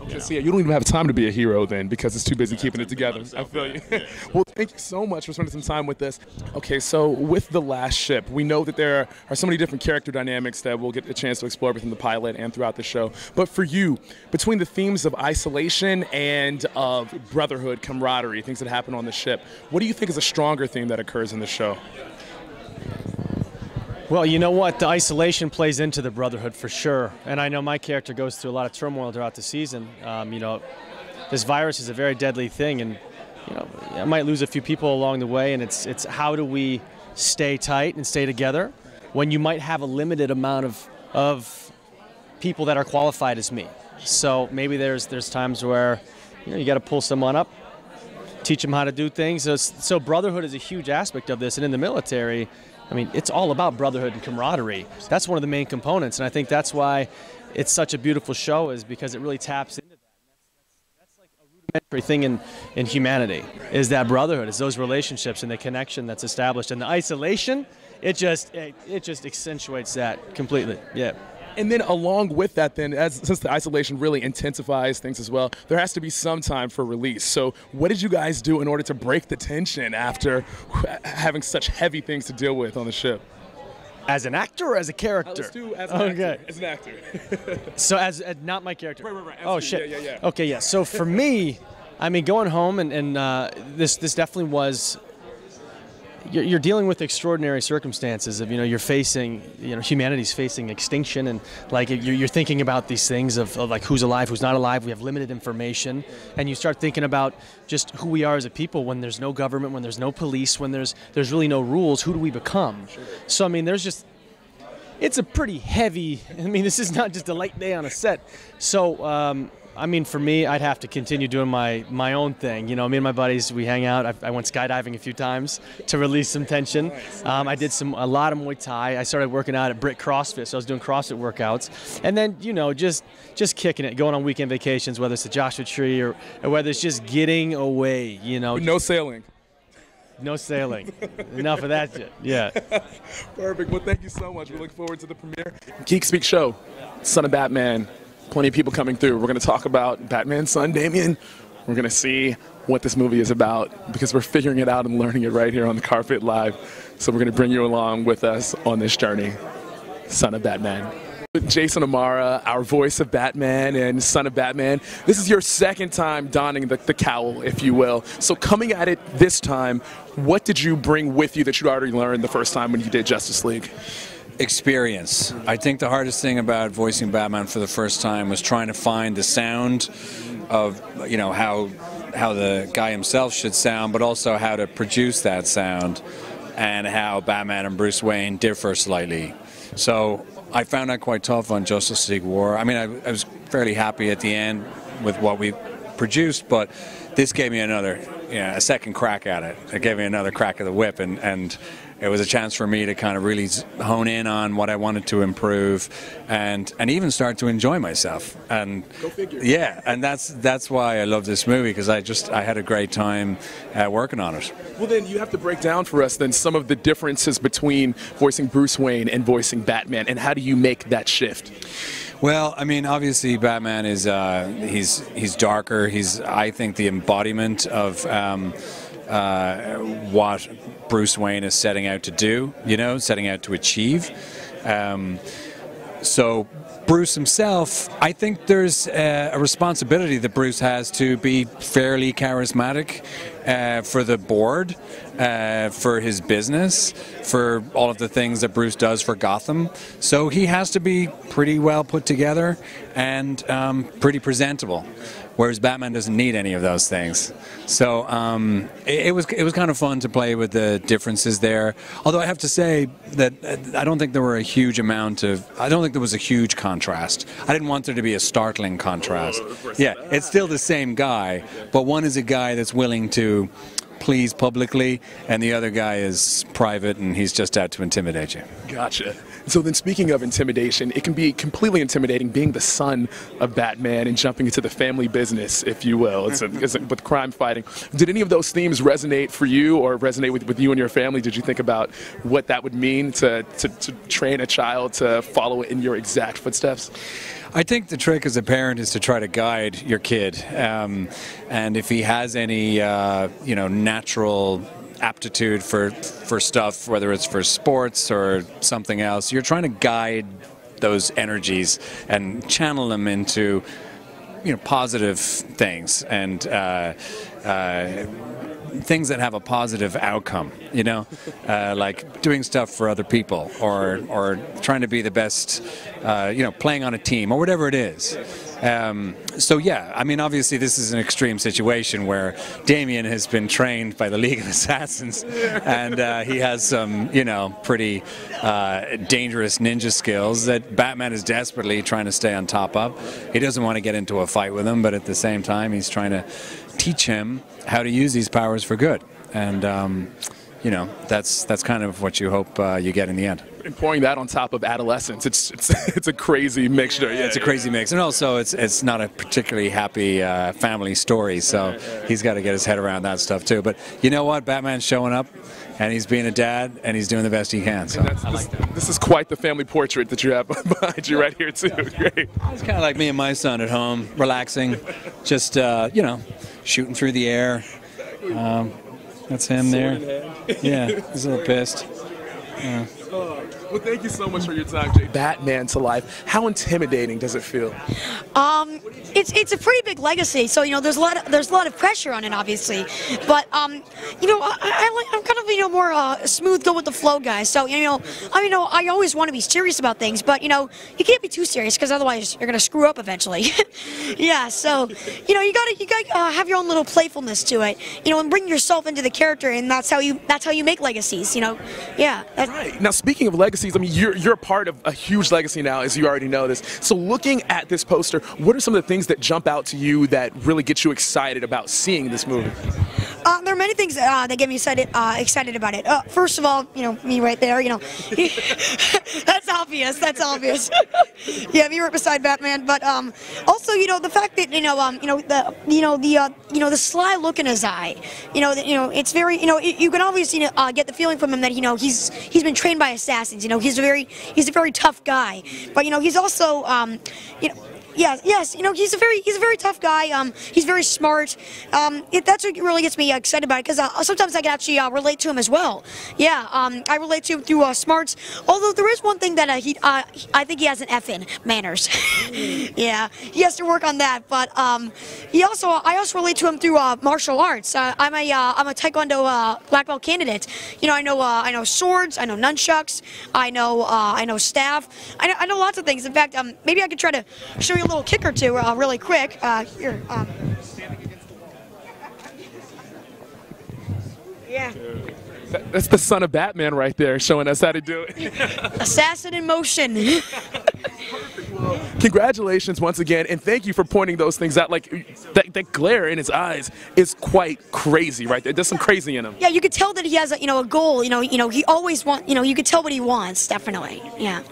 Okay, so yeah, you don't even have time to be a hero then because it's too busy keeping it together. I feel you. <laughs> well, thank you so much for spending some time with us. Okay, so with the last ship, we know that there are so many different character dynamics that we'll get a chance to explore within the pilot and throughout the show. But for you, between the themes of isolation and of brotherhood, camaraderie, things that happen on the ship, what do you think is a stronger theme that occurs in the show? Well, you know what? The isolation plays into the brotherhood for sure. And I know my character goes through a lot of turmoil throughout the season. Um, you know, this virus is a very deadly thing, and you know, I might lose a few people along the way. And it's it's how do we stay tight and stay together when you might have a limited amount of of people that are qualified as me. So maybe there's there's times where you know you got to pull someone up, teach them how to do things. So, so brotherhood is a huge aspect of this, and in the military. I mean, it's all about brotherhood and camaraderie. That's one of the main components, and I think that's why it's such a beautiful show, is because it really taps into that. That's, like a rudimentary thing in, in humanity, is that brotherhood, is those relationships and the connection that's established. And the isolation, it just it, it just accentuates that completely. Yeah. And then along with that, then as since the isolation really intensifies things as well, there has to be some time for release. So what did you guys do in order to break the tension after having such heavy things to deal with on the ship? As an actor or as a character? do as an okay. actor. As an actor. <laughs> So as, as not my character. Right, right, right. Oh shit. Yeah, yeah, yeah. Okay, yeah. So for me, I mean, going home and, and uh, this this definitely was. You're, you're dealing with extraordinary circumstances of you know you're facing you know humanity's facing extinction and like you're, you're thinking about these things of, of like who's alive who's not alive we have limited information and you start thinking about just who we are as a people when there's no government when there's no police when there's there's really no rules who do we become so I mean there's just it's a pretty heavy. <laughs> I mean, this is not just a light day on a set. So, um, I mean, for me, I'd have to continue doing my my own thing. You know, me and my buddies, we hang out. I, I went skydiving a few times to release some tension. Um, I did some a lot of Muay Thai. I started working out at Brick CrossFit, so I was doing CrossFit workouts, and then you know, just just kicking it, going on weekend vacations, whether it's the Joshua Tree or, or whether it's just getting away. You know, no sailing. No sailing. Enough of that shit. Yeah. <laughs> Perfect. Well, thank you so much. We look forward to the premiere. Geek Speak Show, Son of Batman. Plenty of people coming through. We're going to talk about Batman's son, Damian. We're going to see what this movie is about because we're figuring it out and learning it right here on the carpet live. So we're going to bring you along with us on this journey. Son of Batman. With Jason O'Mara, our voice of Batman and Son of Batman. This is your second time donning the, the cowl, if you will. So coming at it this time, what did you bring with you that you'd already learned the first time when you did Justice League? Experience. I think the hardest thing about voicing Batman for the first time was trying to find the sound of you know how how the guy himself should sound, but also how to produce that sound and how Batman and Bruce Wayne differ slightly. So I found that quite tough on Justice League War. I mean, I, I was fairly happy at the end with what we produced, but this gave me another, you know, a second crack at it. It gave me another crack of the whip, and, and it was a chance for me to kind of really hone in on what I wanted to improve, and and even start to enjoy myself. And yeah, and that's that's why I love this movie because I just I had a great time uh, working on it. Well, then you have to break down for us then some of the differences between voicing Bruce Wayne and voicing Batman, and how do you make that shift? Well, I mean, obviously, Batman is uh, he's he's darker. He's I think the embodiment of um, uh, what Bruce Wayne is setting out to do. You know, setting out to achieve. Um, so. Bruce himself, I think there's uh, a responsibility that Bruce has to be fairly charismatic uh, for the board, uh, for his business, for all of the things that Bruce does for Gotham. So he has to be pretty well put together and um, pretty presentable. Whereas Batman doesn't need any of those things. So um, it, it was it was kind of fun to play with the differences there. Although I have to say that uh, I don't think there were a huge amount of I don't think there was a huge contrast. I didn't want there to be a startling contrast. Yeah, it's still the same guy, but one is a guy that's willing to please publicly, and the other guy is private and he's just out to intimidate you. Gotcha. So then, speaking of intimidation, it can be completely intimidating being the son of Batman and jumping into the family business, if you will. It's, a, it's a, with crime fighting. Did any of those themes resonate for you, or resonate with, with you and your family? Did you think about what that would mean to, to, to train a child to follow in your exact footsteps? I think the trick as a parent is to try to guide your kid, um, and if he has any, uh, you know, natural aptitude for for stuff, whether it's for sports or something else, you're trying to guide those energies and channel them into, you know, positive things and. Uh, uh, things that have a positive outcome, you know, uh, like doing stuff for other people or, or trying to be the best, uh, you know, playing on a team or whatever it is. Um, so yeah, I mean, obviously this is an extreme situation where Damian has been trained by the League of <laughs> Assassins, and uh, he has some, you know, pretty uh, dangerous ninja skills that Batman is desperately trying to stay on top of. He doesn't want to get into a fight with him, but at the same time, he's trying to teach him how to use these powers for good, and. Um, you know, that's that's kind of what you hope uh, you get in the end. And pouring that on top of adolescence, it's it's, <laughs> it's a crazy mixture. Yeah, it's a crazy mix, and also it's it's not a particularly happy uh, family story. So he's got to get his head around that stuff too. But you know what? Batman's showing up, and he's being a dad, and he's doing the best he can. So I like that. This is quite the family portrait that you have <laughs> behind you right here too. <laughs> Great. It's kind of like me and my son at home, relaxing, just uh, you know, shooting through the air. Um, that's him there. Yeah, he's a little pissed. Yeah. Well, thank you so much for your time, Jay. Batman to life. How intimidating does it feel? Um, it's it's a pretty big legacy, so you know there's a lot of, there's a lot of pressure on it, obviously. But um, you know, I, I am kind of you know more uh, smooth, go with the flow guy. So you know, I you know I always want to be serious about things, but you know you can't be too serious because otherwise you're gonna screw up eventually. <laughs> yeah, so you know you gotta you gotta uh, have your own little playfulness to it, you know, and bring yourself into the character, and that's how you that's how you make legacies. You know, yeah. That's, Right. Now, speaking of legacies, I mean, you're, you're part of a huge legacy now, as you already know this. So, looking at this poster, what are some of the things that jump out to you that really get you excited about seeing this movie? Uh, there are many things uh, that get me excited uh, excited about it. Uh, first of all, you know, me right there, you know, that's obvious. That's obvious. yeah, me right beside Batman. But um, also, you know, the fact that you know, um, you know, the you know the uh, you know the sly look in his eye. You know, that you know, it's very you know, you, you can obviously you know, uh, get the feeling from him that you know he's he's been trained by assassins. You know, he's a very he's a very tough guy. But you know, he's also um, you know. Yes, yes. You know, he's a very he's a very tough guy. Um, he's very smart. Um, it, that's what really gets me excited about it because uh, sometimes I can actually uh, relate to him as well. Yeah, um, I relate to him through uh, smarts. Although there is one thing that uh, he, uh, I think he has an F in manners. <laughs> yeah, he has to work on that. But um, he also I also relate to him through uh, martial arts. I'm a I'm a Taekwondo black belt candidate. You know, I know I know swords. I know nunchucks. I know I know staff. I know, I know lots of things. In fact, um, maybe I could try to show you a little kick or two uh, really quick. Uh, here. Um. Yeah. That's the son of Batman right there, showing us how to do it. <laughs> Assassin in motion. <laughs> Congratulations once again, and thank you for pointing those things out. Like that, that glare in his eyes is quite crazy, right there. There's some crazy in him. yeah, you could tell that he has a, you know a goal. You know, you know he always want. You know, you could tell what he wants. Definitely. Yeah.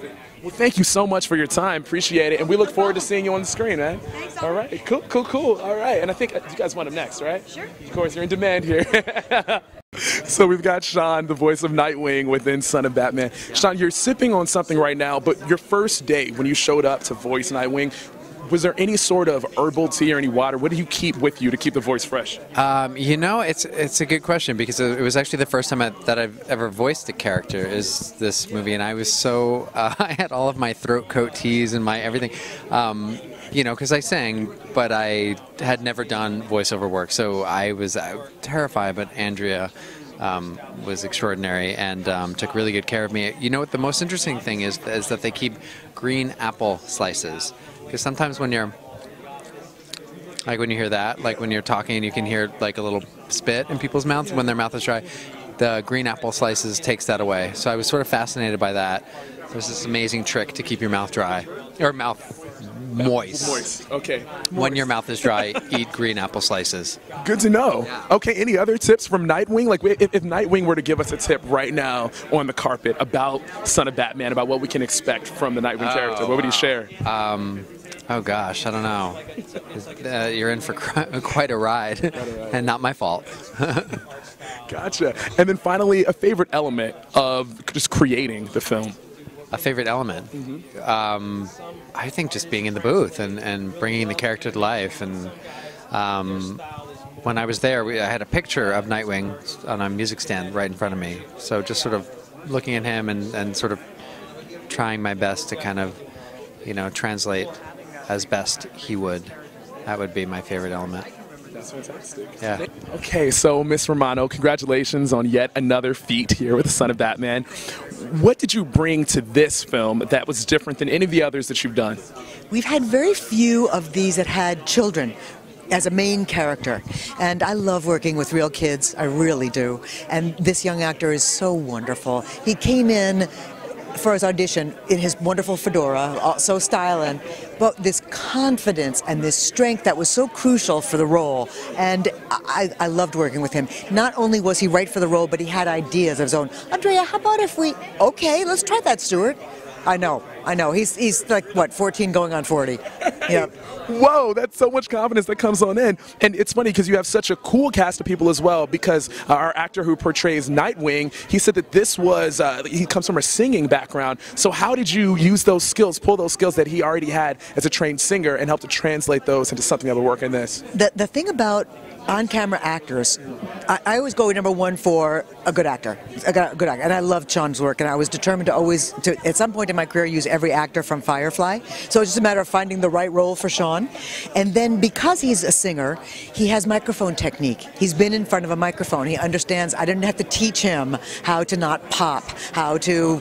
Well, thank you so much for your time. Appreciate it, and we look forward to seeing you on the screen, man. All right, cool, cool, cool. All right, and I think uh, you guys want him next, right? Sure. Of course, you're in demand here. <laughs> so we've got Sean, the voice of Nightwing within Son of Batman. Sean, you're sipping on something right now, but your first day when you showed up to voice Nightwing, was there any sort of herbal tea or any water? What do you keep with you to keep the voice fresh? Um, you know, it's it's a good question because it was actually the first time I, that I've ever voiced a character is this movie, and I was so uh, <laughs> I had all of my throat coat teas and my everything, um, you know, because I sang, but I had never done voiceover work, so I was uh, terrified. But Andrea. Um, was extraordinary and um, took really good care of me. You know what? The most interesting thing is is that they keep green apple slices because sometimes when you're like when you hear that, like when you're talking and you can hear like a little spit in people's mouths when their mouth is dry, the green apple slices takes that away. So I was sort of fascinated by that. There's this amazing trick to keep your mouth dry or mouth Moist. Moist. Okay. When your mouth is dry, eat green apple slices. Good to know. Okay, any other tips from Nightwing? Like, if, if Nightwing were to give us a tip right now on the carpet about Son of Batman, about what we can expect from the Nightwing character, what would he share? Um, oh gosh, I don't know. Uh, you're in for <laughs> quite a ride, <laughs> and not my fault. <laughs> Gotcha. And then finally, a favorite element of just creating the film. A favorite element? Um, I think just being in the booth and, and bringing the character to life. And um, when I was there, we, I had a picture of Nightwing on a music stand right in front of me. So just sort of looking at him and, and sort of trying my best to kind of, you know, translate as best he would. That would be my favorite element. That's fantastic. Yeah. Okay, so Miss Romano, congratulations on yet another feat here with the Son of Batman. What did you bring to this film that was different than any of the others that you've done? We've had very few of these that had children as a main character. And I love working with real kids, I really do. And this young actor is so wonderful. He came in for his audition in his wonderful fedora, so styling, but this confidence and this strength that was so crucial for the role. And I, I loved working with him. Not only was he right for the role, but he had ideas of his own. Andrea, how about if we, okay, let's try that, Stuart. I know, I know. He's, he's like, what, 14 going on 40. <laughs> Yep. Whoa, that's so much confidence that comes on in. And it's funny because you have such a cool cast of people as well. Because uh, our actor who portrays Nightwing, he said that this was, uh, he comes from a singing background. So, how did you use those skills, pull those skills that he already had as a trained singer, and help to translate those into something that will work in this? The, the thing about on camera actors, I, I always go number one for a good actor. A good, good actor. And I love Sean's work, and I was determined to always, to, at some point in my career, use every actor from Firefly. So it's just a matter of finding the right role for Sean. And then because he's a singer, he has microphone technique. He's been in front of a microphone. He understands. I didn't have to teach him how to not pop, how to,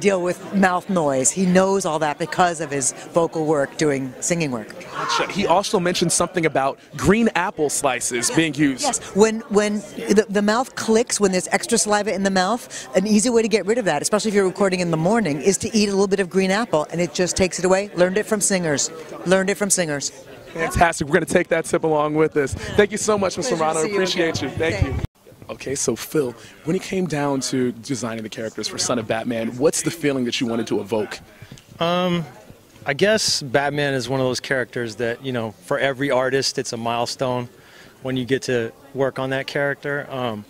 deal with mouth noise. He knows all that because of his vocal work doing singing work. Gotcha. He also mentioned something about green apple slices being used. Yes, when when the, the mouth clicks, when there's extra saliva in the mouth, an easy way to get rid of that, especially if you're recording in the morning, is to eat a little bit of green apple, and it just takes it away. Learned it from singers. Learned it from singers. Fantastic. We're going to take that tip along with us. Thank you so much, Mr. Pleasure to Romano. see you Appreciate you. again. Thank you. Okay, so Phil, when it came down to designing the characters for Son of Batman, what's the feeling that you wanted to evoke? Um, I guess Batman is one of those characters that you know, for every artist, it's a milestone when you get to work on that character. Um,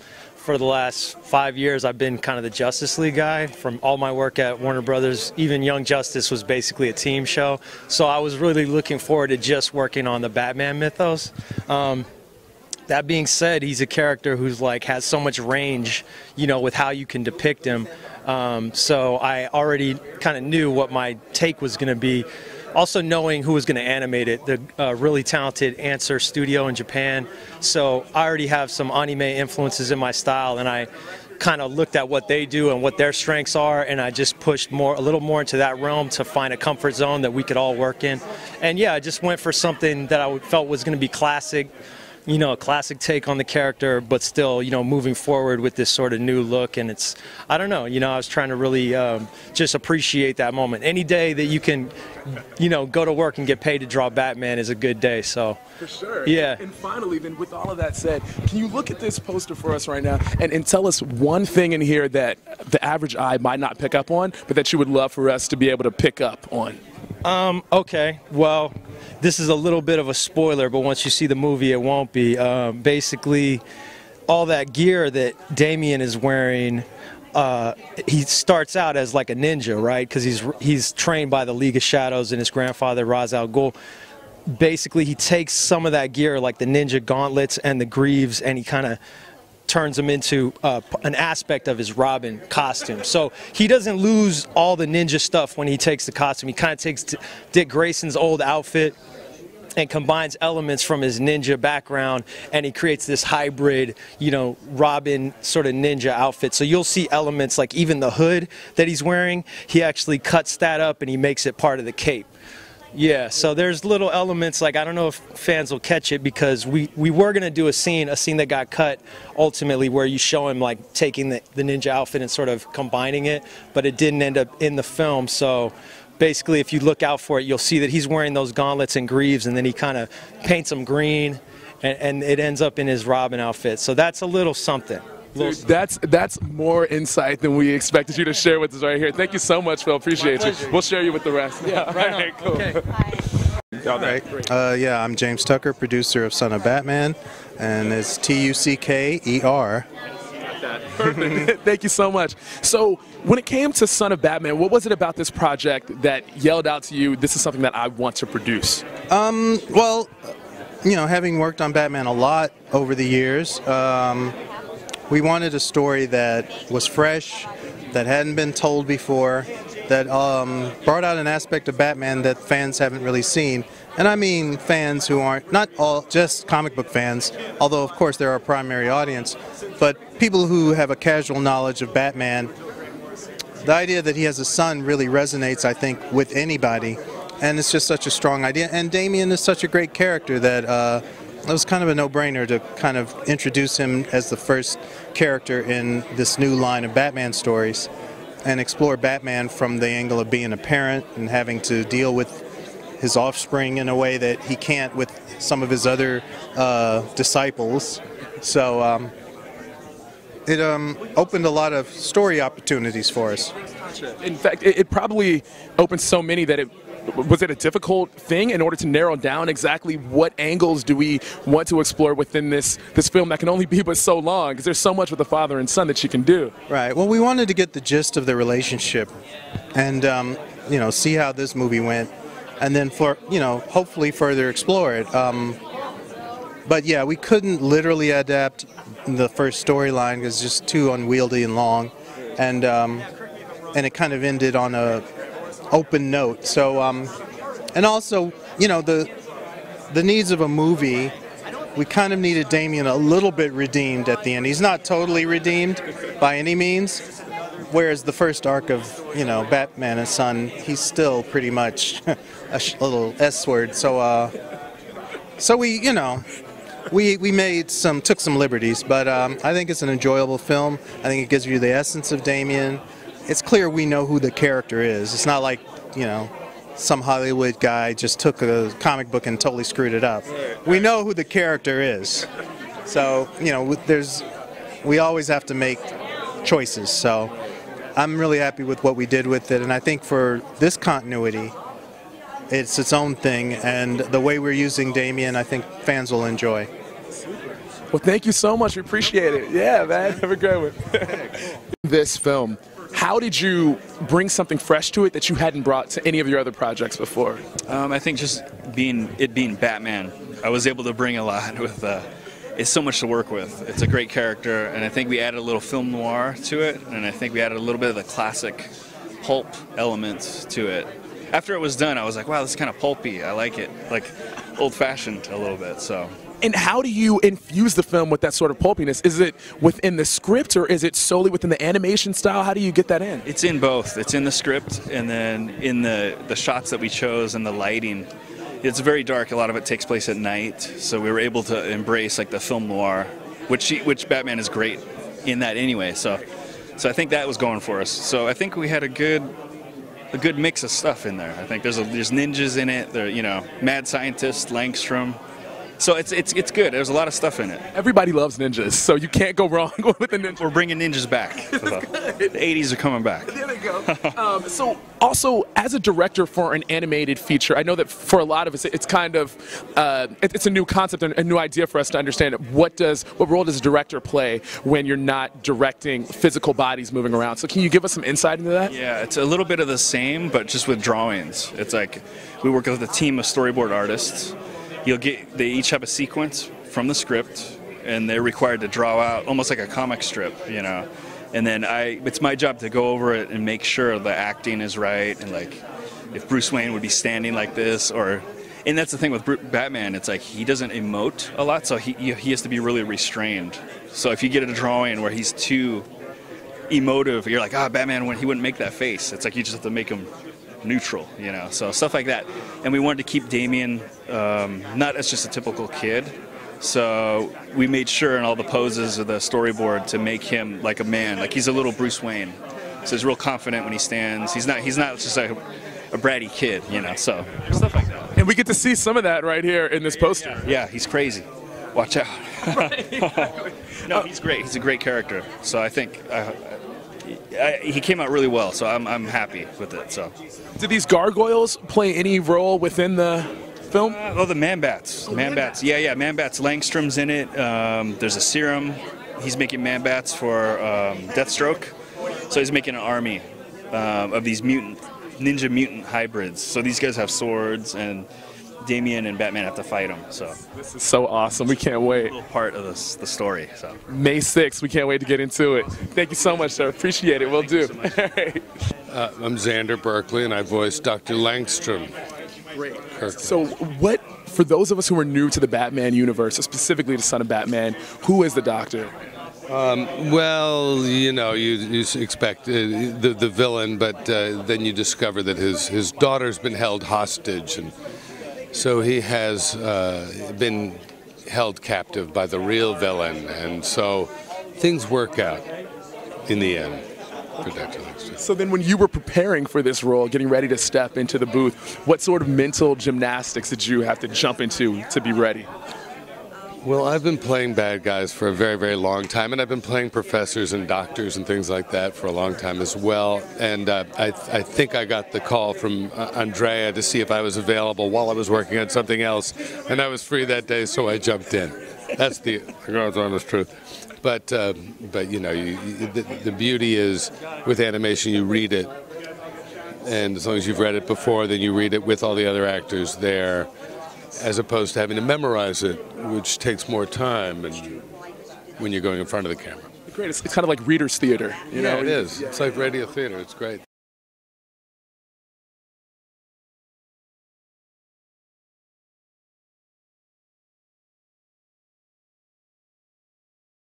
for the last five years, I've been kind of the Justice League guy. From all my work at Warner Brothers, even Young Justice was basically a team show. So I was really looking forward to just working on the Batman mythos. Um, that being said, he's a character who's like has so much range, you know, with how you can depict him. Um, so I already kind of knew what my take was going to be. Also knowing who was going to animate it, the uh, really talented Answer Studio in Japan. So I already have some anime influences in my style, and I kind of looked at what they do and what their strengths are, and I just pushed more, a little more into that realm to find a comfort zone that we could all work in. And yeah, I just went for something that I felt was going to be classic you know, a classic take on the character, but still, you know, moving forward with this sort of new look. And it's, I don't know, you know, I was trying to really um, just appreciate that moment. Any day that you can, you know, go to work and get paid to draw Batman is a good day. So, For sure. Yeah. And finally, then, with all of that said, can you look at this poster for us right now and, and tell us one thing in here that the average eye might not pick up on, but that you would love for us to be able to pick up on? Um, okay, well, this is a little bit of a spoiler, but once you see the movie, it won't be. Um, basically, all that gear that Damian is wearing, uh, he starts out as like a ninja, right? Because he's he's trained by the League of Shadows and his grandfather Ra's al Ghul. Basically, he takes some of that gear, like the ninja gauntlets and the greaves, and he kind of turns him into uh, an aspect of his Robin costume. So he doesn't lose all the ninja stuff when he takes the costume. He kind of takes Dick Grayson's old outfit and combines elements from his ninja background and he creates this hybrid, you know, Robin sort of ninja outfit. So you'll see elements like even the hood that he's wearing, he actually cuts that up and he makes it part of the cape. Yeah, so there's little elements like I don't know if fans will catch it because we, we were gonna do a scene, a scene that got cut ultimately where you show him like taking the, the ninja outfit and sort of combining it, but it didn't end up in the film. So basically, if you look out for it, you'll see that he's wearing those gauntlets and greaves, and then he kind of paints them green, and, and it ends up in his Robin outfit. So that's a little something. Dude, that's that's more insight than we expected you to share with us right here. Thank you so much, Phil. Appreciate you. We'll share you with the rest. Yeah, <laughs> right on. cool. Okay. All right. Uh, yeah, I'm James Tucker, producer of Son of Batman, and it's T U C K E R. Perfect. <laughs> Thank you so much. So, when it came to Son of Batman, what was it about this project that yelled out to you, "This is something that I want to produce"? Um, well, you know, having worked on Batman a lot over the years, um, we wanted a story that was fresh, that hadn't been told before, that um, brought out an aspect of Batman that fans haven't really seen. And I mean fans who aren't, not all just comic book fans, although of course they're our primary audience, but people who have a casual knowledge of Batman. The idea that he has a son really resonates, I think, with anybody. And it's just such a strong idea. And Damian is such a great character that uh, it was kind of a no-brainer to kind of introduce him as the first character in this new line of Batman stories and explore Batman from the angle of being a parent and having to deal with his offspring in a way that he can't with some of his other uh, disciples. So um, it um, opened a lot of story opportunities for us. In fact, it, it probably opened so many that it was it a difficult thing in order to narrow down exactly what angles do we want to explore within this this film that can only be but so long because there's so much with the father and son that you can do. Right. Well, we wanted to get the gist of the relationship, and um, you know, see how this movie went, and then for you know, hopefully further explore it. Um, but yeah, we couldn't literally adapt the first storyline because it's just too unwieldy and long, and um, and it kind of ended on a open note. So, um, and also, you know, the the needs of a movie. We kind of needed Damian a little bit redeemed at the end. He's not totally redeemed by any means, whereas the first arc of you know Batman and Son, he's still pretty much <laughs> a little S word. So, uh, so we you know we we made some took some liberties, but um, I think it's an enjoyable film. I think it gives you the essence of Damian. It's clear we know who the character is. It's not like you know some Hollywood guy just took a comic book and totally screwed it up. We know who the character is. So you know there's we always have to make choices. So I'm really happy with what we did with it, and I think for this continuity. It's its own thing, and the way we're using Damian, I think fans will enjoy. Well, thank you so much. We appreciate it. Yeah, man. Have a great one. <laughs> this film, how did you bring something fresh to it that you hadn't brought to any of your other projects before? Um, I think just being it being Batman, I was able to bring a lot <laughs> with. Uh, it's so much to work with. It's a great character, and I think we added a little film noir to it, and I think we added a little bit of the classic pulp elements to it. After it was done, I was like, wow, this is kind of pulpy. I like it, like old-fashioned a little bit. So. And how do you infuse the film with that sort of pulpiness? Is it within the script or is it solely within the animation style? How do you get that in? It's in both. It's in the script and then in the, the shots that we chose and the lighting. It's very dark. A lot of it takes place at night, so we were able to embrace like the film noir, which which Batman is great in that anyway. So, so I think that was going for us. So I think we had a good a good mix of stuff in there. I think there's a, there's ninjas in it. There, you know, mad scientist Langstrom. So it's it's it's good. There's a lot of stuff in it. Everybody loves ninjas, so you can't go wrong <laughs> with the ninja. We're bringing ninjas back. <laughs> the 80s are coming back. There we go. <laughs> um, so also, as a director for an animated feature, I know that for a lot of us, it's kind of uh, it, it's a new concept and a new idea for us to understand. What does what role does a director play when you're not directing physical bodies moving around? So can you give us some insight into that? Yeah, it's a little bit of the same, but just with drawings. It's like we work with a team of storyboard artists. You'll get they each have a sequence from the script, and they're required to draw out almost like a comic strip, you know. And then I, it's my job to go over it and make sure the acting is right, and like if Bruce Wayne would be standing like this, or and that's the thing with Batman. It's like he doesn't emote a lot, so he he has to be really restrained. So if you get a drawing where he's too emotive, you're like, ah, Batman, when he wouldn't make that face. It's like you just have to make him neutral, you know. So stuff like that. And we wanted to keep Damian um, not as just a typical kid. So we made sure in all the poses of the storyboard to make him like a man, like he's a little Bruce Wayne. So he's real confident when he stands. He's not. He's not just a a bratty kid, you know. So stuff like that. And we get to see some of that right here in this poster. Yeah, he's crazy. Watch out. <laughs> <laughs> no, he's great. He's a great character. So I think uh, I, he came out really well. So I'm, I'm happy with it. So. Did these gargoyles play any role within the film? Uh, oh, the man bats. man bats. Yeah, yeah. Man bats. Langstrom's in it. Um, there's a serum. He's making man bats for um, Deathstroke. So he's making an army um, of these mutant, ninja mutant hybrids. So these guys have swords, and Damian and Batman have to fight him. So this is so awesome. We can't wait. little part of this, the story. So May 6th. We can't wait to get into it. Thank you so much, sir. Appreciate it. We'll do. <laughs> Uh, I'm Xander Berkeley, and I voice Dr. Langstrom. Great. So, what for those of us who are new to the Batman universe, specifically the Son of Batman, who is the Doctor? Um, well, you know, you, you expect uh, the the villain, but uh, then you discover that his his daughter's been held hostage, and so he has uh, been held captive by the real villain, and so things work out in the end. So then, when you were preparing for this role, getting ready to step into the booth, what sort of mental gymnastics did you have to jump into to be ready? Well, I've been playing bad guys for a very, very long time, and I've been playing professors and doctors and things like that for a long time as well. And uh, I, I think I got the call from uh, Andrea to see if I was available while I was working on something else, and I was free that day, so I jumped in. That's the God's honest truth. But, uh, but you know, you, you, the, the beauty is with animation, you read it, and as long as you've read it before, then you read it with all the other actors there as opposed to having to memorize it, which takes more time and when you're going in front of the camera. Great. It's, it's kind of like reader's theater. You yeah, know? it is. It's like radio theater. It's great.